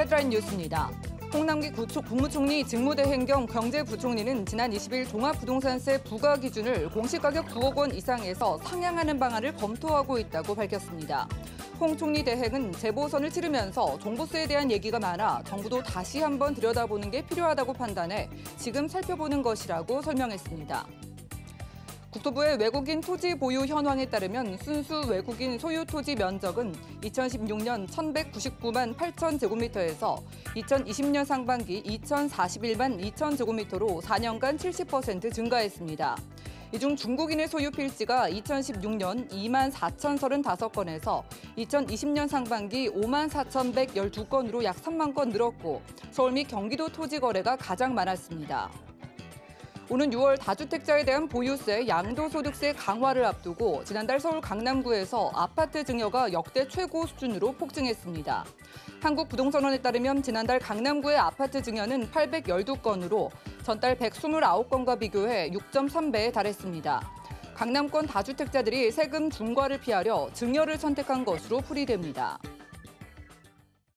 헤드라인 뉴스입니다. 홍남기 구초- 국무총리 직무대행 겸 경제부총리는 지난 20일 종합부동산세 부과 기준을 공시가격 9억 원 이상에서 상향하는 방안을 검토하고 있다고 밝혔습니다. 홍 총리 대행은 재보선을 치르면서 종부세에 대한 얘기가 많아 정부도 다시 한번 들여다보는 게 필요하다고 판단해 지금 살펴보는 것이라고 설명했습니다. 국토부의 외국인 토지 보유 현황에 따르면 순수 외국인 소유 토지 면적은 2016년 1,199만 8천 제곱미터에서 2020년 상반기 2,041만 2천 제곱미터로 4년간 70% 증가했습니다. 이 중 중국인의 소유 필지가 2016년 2만 4,035건에서 2020년 상반기 5만 4,112건으로 약 3만 건 늘었고 서울 및 경기도 토지 거래가 가장 많았습니다. 오는 6월 다주택자에 대한 보유세, 양도소득세 강화를 앞두고 지난달 서울 강남구에서 아파트 증여가 역대 최고 수준으로 폭증했습니다. 한국부동산원에 따르면 지난달 강남구의 아파트 증여는 812건으로 전달 129건과 비교해 6.3배에 달했습니다. 강남권 다주택자들이 세금 중과를 피하려 증여를 선택한 것으로 풀이됩니다.